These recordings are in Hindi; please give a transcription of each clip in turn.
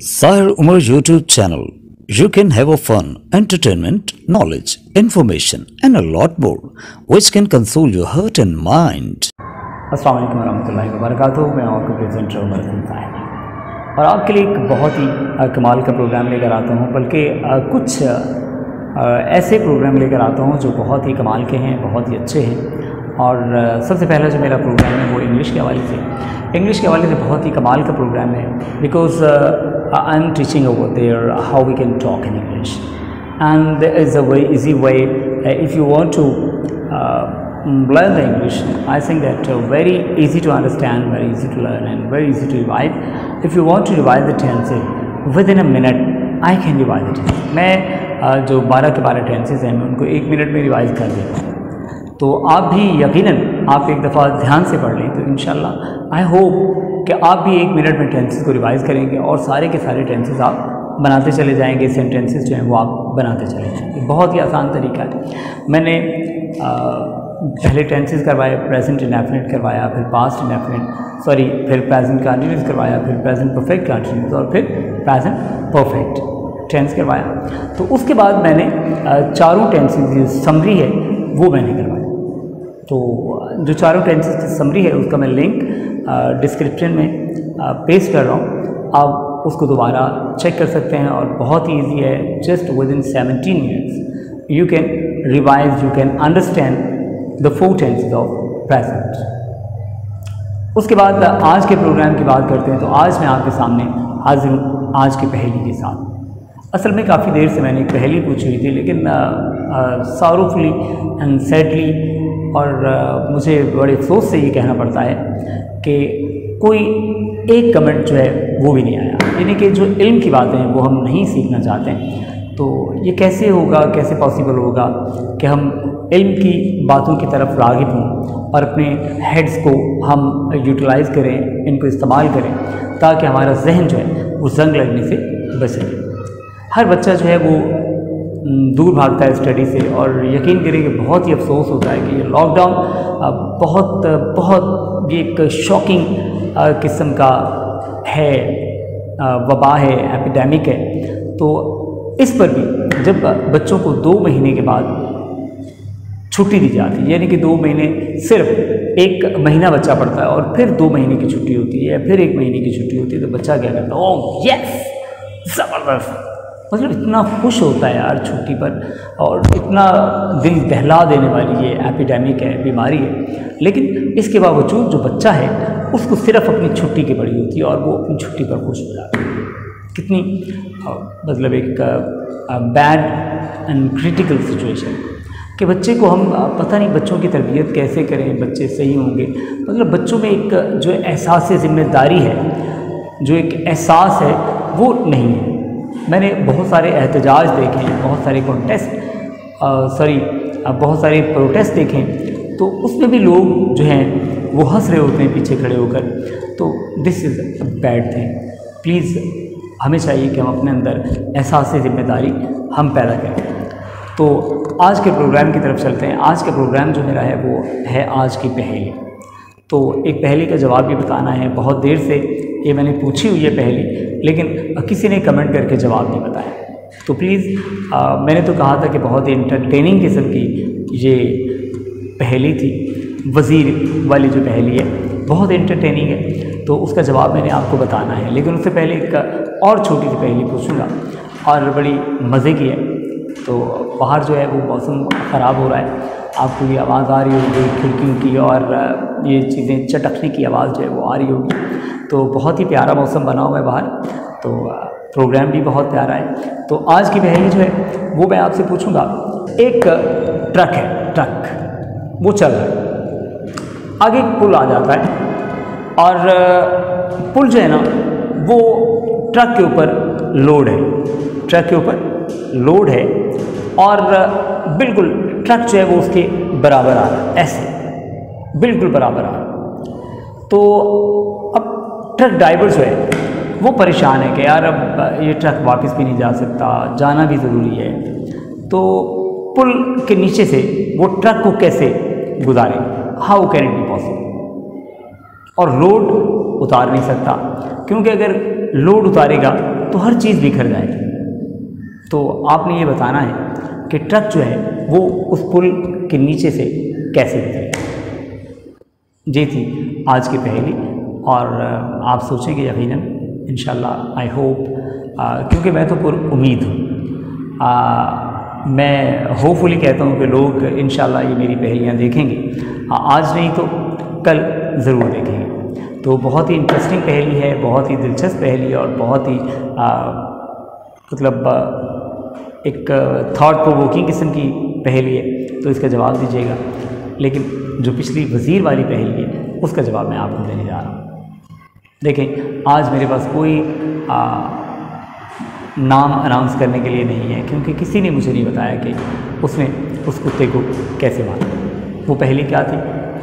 Sahir Umar YouTube channel. You can have a fun, entertainment, knowledge, information, and a lot more, which can console your heart and mind. अस्सलाम वालेकुम रहमतुल्लाहि व बरकातुहू मैं आपका प्रेजेंटर उमर हसन और आपके लिए एक बहुत ही कमाल का प्रोग्राम लेकर आता हूँ बल्कि कुछ ऐसे प्रोग्राम लेकर आता हूँ जो बहुत ही कमाल के हैं बहुत ही अच्छे हैं। और सबसे पहला जो मेरा प्रोग्राम है वो इंग्लिश के हवाले से। इंग्लिश के हवाले से बहुत ही कमाल का प्रोग्राम है। Because I am teaching over there how we can talk in English and there is a very easy way uh, if you want to uh, learn the English I think that uh, very easy to understand very easy to learn and very easy to revise if you want to revise the tenses within a minute I can revise the tenses मैं uh, जो 12 के 12 tenses हैं मैं उनको एक मिनट में रिवाइज कर देता हूँ तो आप भी यकीनन आप एक दफ़ा ध्यान से पढ़ लें तो इन आई होप कि आप भी एक मिनट में टेंसेस को रिवाइज करेंगे और सारे के सारे टेंसेस आप बनाते चले जाएँगे सेंटेंसेस जो हैं वो आप बनाते चले जाएँगे। बहुत ही आसान तरीका है। मैंने आ, पहले टेंसेस करवाए प्रेजेंट इंडेफिनिट करवाया फिर पास्ट इंडेफिनिट सॉरी फिर प्रेजेंट कंटिन्यूस करवाया फिर प्रेजेंट परफेक्ट कंटिन्यूस और फिर प्रेजेंट परफेक्ट टेंस करवाया। तो उसके बाद मैंने चारों टेंसेस जो समरी है वो मैंने करवाया तो जो चारों टेंसेस की समरी है, उसका मैं लिंक डिस्क्रिप्शन में पेस्ट कर रहा हूँ। आप उसको दोबारा चेक कर सकते हैं और बहुत ही ईजी है just within seventeen minutes you can revise you can understand the four tenses of present उसके बाद आज के प्रोग्राम की बात करते हैं तो आज मैं आपके सामने हाजिर हूँ, आज की पहली के साथ। असल में काफ़ी देर से मैंने एक पहेली पूछी हुई थी, लेकिन सॉरोफुली एंड सैडली और मुझे बड़े अफसोस से ये कहना पड़ता है कि कोई एक कमेंट जो है, वो भी नहीं आया। यानी कि जो इल्म की बातें हैं, वो हम नहीं सीखना चाहते हैं। तो ये कैसे होगा, कैसे पॉसिबल होगा कि हम इल्म की बातों की तरफ़ रागिब हों और अपने हेड्स को हम यूटिलाइज़ करें, इनको इस्तेमाल करें, ताकि हमारा जहन जो है, वो जंग लगने से बच। सके हर बच्चा जो है, वो दूर भागता है स्टडी से और यकीन करें कि बहुत ही अफसोस होता है कि ये लॉकडाउन बहुत बहुत ये एक शॉकिंग किस्म का है वबा है एपिडेमिक है। तो इस पर भी जब बच्चों को दो महीने के बाद छुट्टी दी जाती है, यानी कि दो महीने सिर्फ़ एक महीना बच्चा पढ़ता है और फिर दो महीने की छुट्टी होती है, फिर एक महीने की छुट्टी होती है तो बच्चा क्या करता है ओह यस ज़बरदस्त। मतलब इतना खुश होता है यार छुट्टी पर और इतना दिल दहला देने वाली ये एपिडेमिक है, बीमारी है। लेकिन इसके बावजूद जो बच्चा है, उसको सिर्फ़ अपनी छुट्टी की पड़ी होती है और वो अपनी छुट्टी पर खुश हो जाता है। कितनी मतलब एक बैड एंड क्रिटिकल सिचुएशन कि बच्चे को हम पता नहीं बच्चों की तरबियत कैसे करें, बच्चे सही होंगे। मतलब बच्चों में एक जो एहसास ज़िम्मेदारी है, जो एक एहसास है, वो नहीं है। मैंने बहुत सारे एहतजाज देखे हैं, बहुत सारे कॉन्टेस्ट सॉरी बहुत सारे प्रोटेस्ट देखे तो उसमें भी लोग जो हैं, वो हंस रहे होते हैं पीछे खड़े होकर। तो this is a bad thing please हमें चाहिए कि हम अपने अंदर एहसास ज़िम्मेदारी हम पैदा करें। तो आज के प्रोग्राम की तरफ़ चलते हैं। आज का प्रोग्राम जो मेरा है, वो है आज की पहेली। तो एक पहेली का जवाब भी बताना है। बहुत देर से ये मैंने पूछी हुई है पहेली, लेकिन किसी ने कमेंट करके जवाब नहीं बताया। तो प्लीज़ मैंने तो कहा था कि बहुत ही इंटरटेनिंग किस्म की ये पहली थी, वज़ीर वाली जो पहली है, बहुत इंटरटेनिंग है। तो उसका जवाब मैंने आपको बताना है, लेकिन उससे पहले एक और छोटी सी पहली पूछूँगा। और बड़ी मज़े की है। तो बाहर जो है वो मौसम ख़राब हो रहा है आपको ये आवाज़ आ रही होगी, खिड़कियों की और ये चीज़ें चटकने की आवाज़ जो है वो आ रही होगी। तो बहुत ही प्यारा मौसम बना हुआ है बाहर। तो प्रोग्राम भी बहुत प्यारा है। तो आज की पहेली जो है, वो मैं आपसे पूछूँगा। एक ट्रक है, ट्रक, वो चल रहा है। आगे पुल आ जाता है और पुल जो है ना, वो ट्रक के ऊपर लोड है। ट्रक के ऊपर लोड है और बिल्कुल ट्रक जो है वो उसके बराबर आ रहा है, ऐसे। बिल्कुल बराबर आ रहा तो अब ट्रक ड्राइवर जो है, वो परेशान है कि यार अब ये ट्रक वापस भी नहीं जा सकता, जाना भी ज़रूरी है। तो पुल के नीचे से वो ट्रक को कैसे गुजारे? How can it be possible और लोड उतार नहीं सकता, क्योंकि अगर लोड उतारेगा तो हर चीज़ बिखर जाएगी। तो आपने ये बताना है कि ट्रक जो है, वो उस पुल के नीचे से कैसे गुजरेगा ये थी, आज की पहली। और आप सोचेंगे यकीन इन आई होप क्योंकि मैं तो पुर उम्मीद हूँ। मैं होपफुली कहता हूँ कि लोग इन ये मेरी पहलियाँ देखेंगे। आज नहीं तो कल ज़रूर देखेंगे। तो बहुत ही इंटरेस्टिंग पहली है, बहुत ही दिलचस्प पहली और बहुत ही मतलब एक थॉट प्रोवोकिंग किस्म की पहली है तो इसका जवाब दीजिएगा। लेकिन जो पिछली वज़ीर वाली पहली है उसका जवाब मैं आपको देने जा रहा हूँ। देखें आज मेरे पास कोई आ, नाम अनाउंस करने के लिए नहीं है क्योंकि किसी ने मुझे नहीं बताया कि उसने उस कुत्ते को कैसे मारा। वो पहली क्या थी?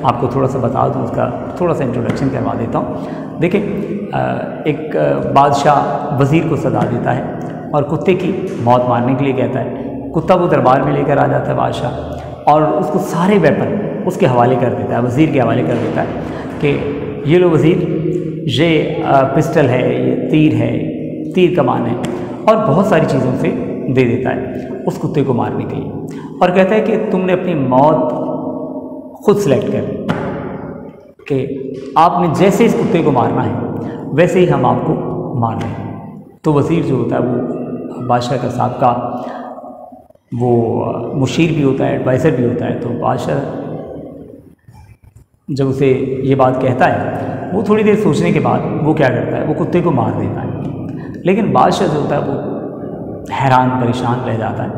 आपको थोड़ा सा बता दूँ उसका थोड़ा सा इंट्रोडक्शन करवा देता हूँ। देखें एक बादशाह वज़ीर को सदा देता है। और कुत्ते की मौत मारने के लिए कहता है। कुत्ता को दरबार में लेकर आ जाता है बादशाह और उसको सारे वेपन उसके हवाले कर देता है, वज़ीर के हवाले कर देता है कि ये लो वज़ीर, ये पिस्टल है, ये तीर है, तीर कमान है और बहुत सारी चीज़ों से दे देता है उस कुत्ते को मारने के लिए और कहता है कि तुमने अपनी मौत खुद सेलेक्ट कर ली कि आपने जैसे इस कुत्ते को मारना है, वैसे ही हम आपको मार रहे हैं तो वज़ीर जो होता है वो बादशाह का सबका वो मुशीर भी होता है, एडवाइज़र भी होता है तो बादशाह जब उसे ये बात कहता है, वो थोड़ी देर सोचने के बाद वो क्या करता है, वो कुत्ते को मार देता है। लेकिन बादशाह जो होता है, वो हैरान, परेशान रह जाता है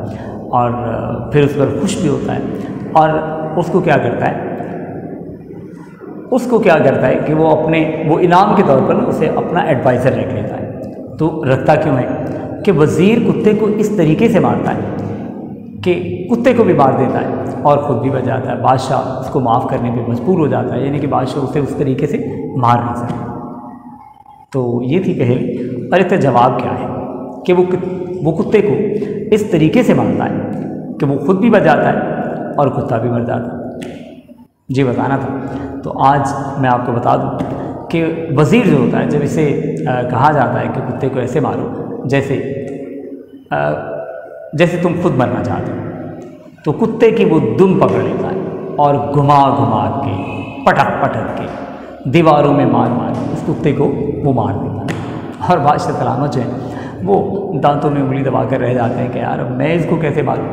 और फिर उस पर खुश भी होता है और उसको क्या करता है, उसको क्या करता है कि वो अपने, वो इनाम के तौर पर उसे अपना एडवाइज़र रख लेता है। तो रखता क्यों है? कि वज़ीर कुत्ते को इस तरीके से मारता है कि कुत्ते को भी मार देता है और ख़ुद भी बच जाता है। बादशाह उसको माफ़ करने पे मजबूर हो जाता है, यानी कि बादशाह उसे उस तरीके से मार नहीं सकता। तो ये थी पहली। और इसका जवाब क्या है? कि वो वो कुत्ते को इस तरीके से मारता है कि वो खुद भी बच जाता है और कुत्ता भी मर जाता है। जी, बताना था। तो आज मैं आपको बता दूँ कि वज़ीर जो होता है, जब इसे कहा जाता है कि कुत्ते को ऐसे मारो जैसे आ, जैसे तुम खुद मरना चाहते हो तो कुत्ते की वो दुम पकड़ लेता है और घुमा घुमा के पटक पटक के दीवारों में मार मार उस कुत्ते को वो मार देता है। और बादशाह सलामत जो है वो दांतों में उंगली दबा कर रह जाते हैं कि यार मैं इसको कैसे मारूँ?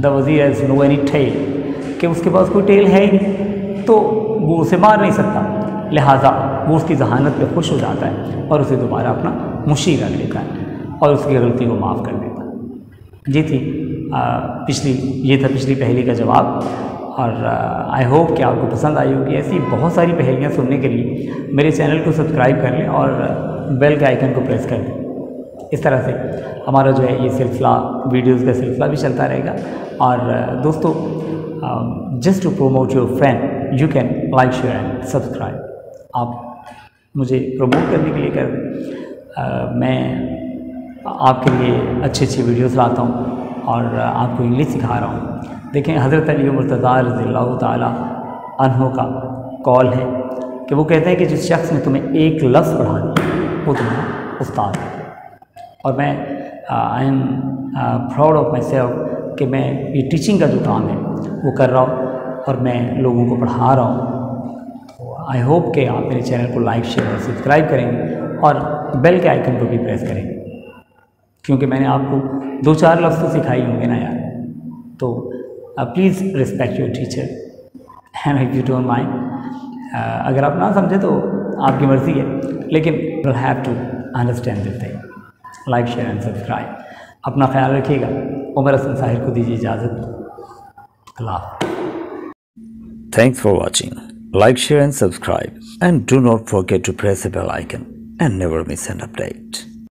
द वज़ीर एज नो एनी टेल कि उसके पास कोई टेल है ही नहीं तो वो उसे मार नहीं सकता। लिहाजा वो उसकी जहानत पे खुश हो जाता है और उसे दोबारा अपना मुशीर रख लेता है और उसकी गलती को माफ़ कर देता। ये थी। आ, पिछली ये था पिछली पहली का जवाब। और आई होप कि आपको पसंद आई होगी। ऐसी बहुत सारी पहेलियाँ सुनने के लिए मेरे चैनल को सब्सक्राइब कर लें और बेल के आइकन को प्रेस कर दें। इस तरह से हमारा जो है ये सिलसिला वीडियोस का सिलसिला भी चलता रहेगा। और दोस्तों just to promote your friend you can like share and subscribe आप मुझे प्रमोट करने के लिए कर मैं आपके लिए अच्छी अच्छी वीडियोस लाता हूँ और आपको इंग्लिश सिखा रहा हूँ। देखें, हज़रत अली मुर्तज़ा अनहों का कॉल है कि वो कहते हैं कि जिस शख्स ने तुम्हें एक लफ्ज़ पढ़ा दिया वो तुम्हारा उस्ताद है। और मैं I am proud of myself कि मैं ये टीचिंग का जो काम है, वो कर रहा हूँ और मैं लोगों को पढ़ा रहा हूँ। आई होप कि आप मेरे चैनल को लाइक शेयर और सब्सक्राइब करेंगे और बेल के आइकन को भी प्रेस करें। क्योंकि मैंने आपको दो चार लफ्ज़ तो सिखाई होंगे ना यार। तो please respect your teacher and if you don't mind अगर आप ना समझे तो आपकी मर्ज़ी है लेकिन will have to understand this thing like share and subscribe अपना ख्याल रखिएगा। उमर हसन साहिर को दीजिए इजाज़त। Allah Thanks for watching. Like, share and subscribe. And do not forget to press the bell icon. And never miss an update.